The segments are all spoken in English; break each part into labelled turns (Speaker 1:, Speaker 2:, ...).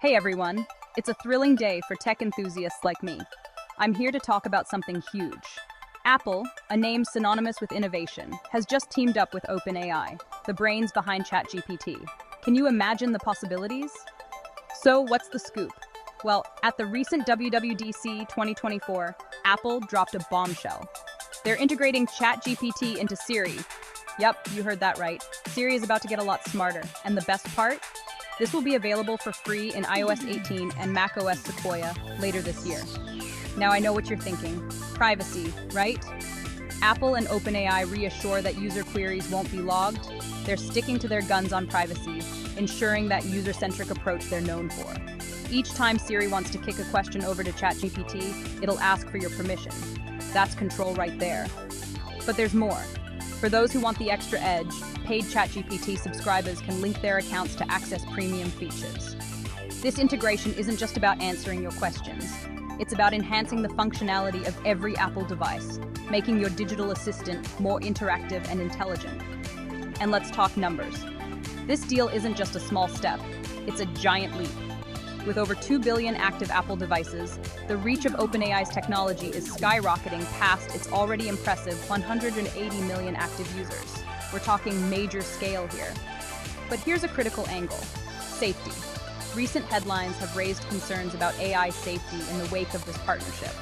Speaker 1: Hey everyone, it's a thrilling day for tech enthusiasts like me. I'm here to talk about something huge. Apple, a name synonymous with innovation, has just teamed up with OpenAI, the brains behind ChatGPT. Can you imagine the possibilities? So, what's the scoop? Well, at the recent WWDC 2024, Apple dropped a bombshell. They're integrating ChatGPT into Siri. Yep, you heard that right. Siri is about to get a lot smarter, and the best part? This will be available for free in iOS 18 and macOS Sequoia later this year. Now I know what you're thinking. Privacy, right? Apple and OpenAI reassure that user queries won't be logged. They're sticking to their guns on privacy, ensuring that user-centric approach they're known for. Each time Siri wants to kick a question over to ChatGPT, it'll ask for your permission. That's control right there. But there's more. For those who want the extra edge, paid ChatGPT subscribers can link their accounts to access premium features. This integration isn't just about answering your questions. It's about enhancing the functionality of every Apple device, making your digital assistant more interactive and intelligent. And let's talk numbers. This deal isn't just a small step, it's a giant leap. With over 2 billion active Apple devices, the reach of OpenAI's technology is skyrocketing past its already impressive 180 million active users. We're talking major scale here. But here's a critical angle safety. Recent headlines have raised concerns about AI safety in the wake of this partnership.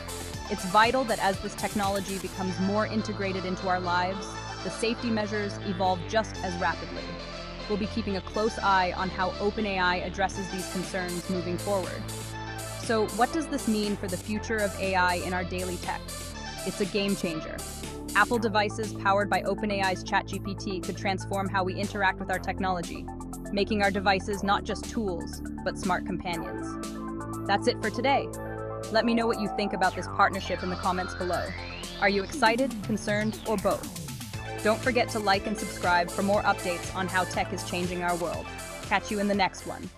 Speaker 1: It's vital that as this technology becomes more integrated into our lives, the safety measures evolve just as rapidly. We'll be keeping a close eye on how OpenAI addresses these concerns moving forward. So, what does this mean for the future of AI in our daily tech? It's a game changer. Apple devices powered by OpenAI's ChatGPT could transform how we interact with our technology, making our devices not just tools, but smart companions. That's it for today. Let me know what you think about this partnership in the comments below. Are you excited, concerned, or both? Don't forget to like and subscribe for more updates on how tech is changing our world. Catch you in the next one.